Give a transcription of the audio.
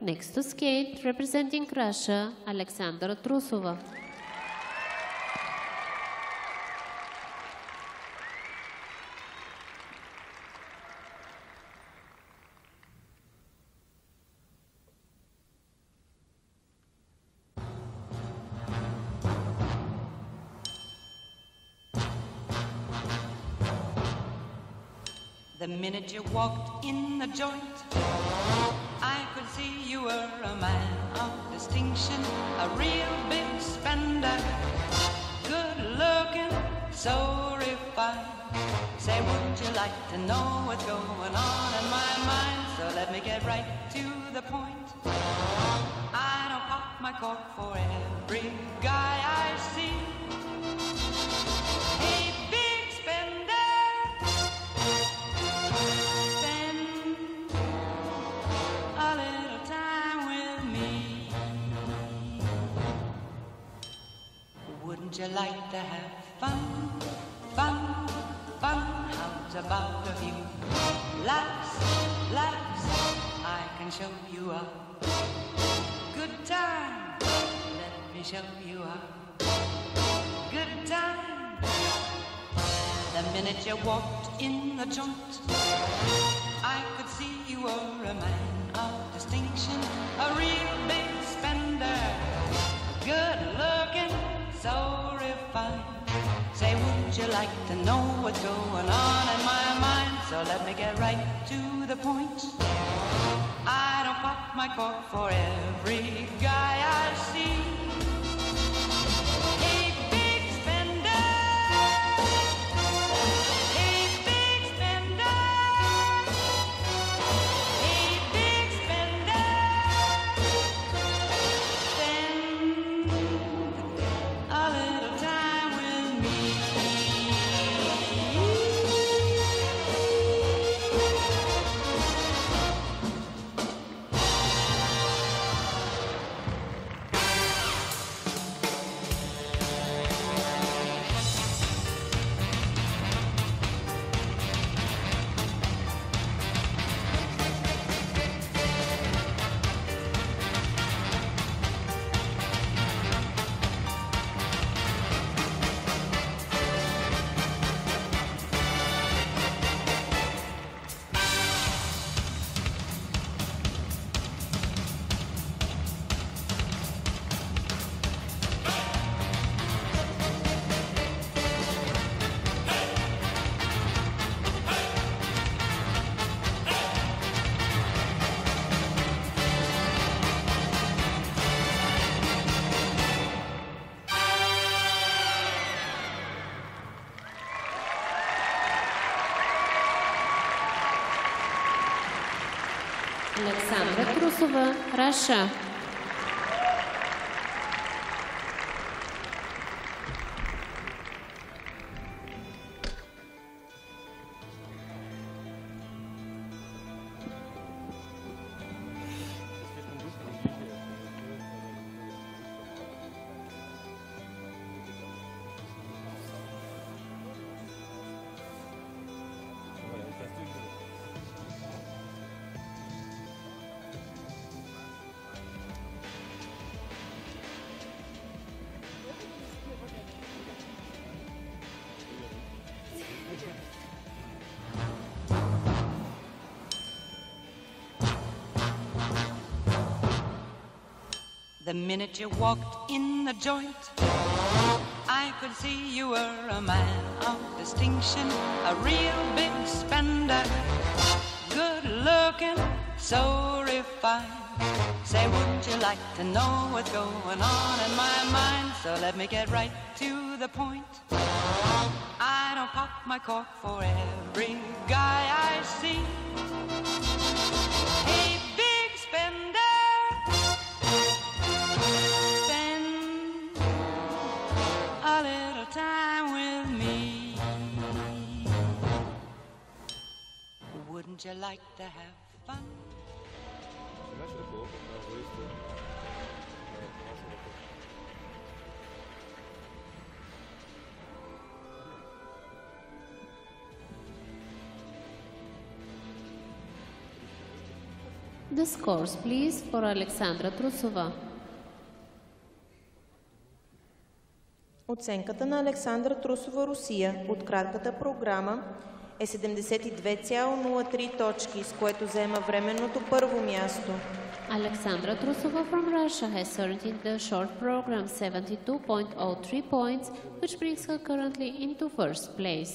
Next to skate, representing Russia, Alexandra Trusova. The minute you walked in the joint, like to know what's going on in my mind? So let me get right to the point. I don't pop my cork for every guy I see. Hey, big spender. Spend a little time with me. Wouldn't you like to have fun, fun, fun? How's about a few laughs, laughs? I can show you a good time. Let me show you a good time. The minute you walked in the joint, I could see you were a man of distinction, a real big spender, good looking, so refined. Say, wouldn't you like to know what's going on in my mind? So let me get right to the point. I don't pop my cork for every guy I see. Александра Крусова, Раша. The minute you walked in the joint, I could see you were a man of distinction, a real big spender, good looking, so refined. Say, wouldn't you like to know what's going on in my mind? So let me get right to the point. I don't pop my cork for every guy I see. Wouldn't you like to have fun? The scores, please, for Alexandra Trusova. Оценката на Александра Трусова Русия от кратката програма е 72,03 точки, с което заема временното първо място. Alexandra Trusova from Russia has earned in the short program 72.03 points, which brings her currently into first place.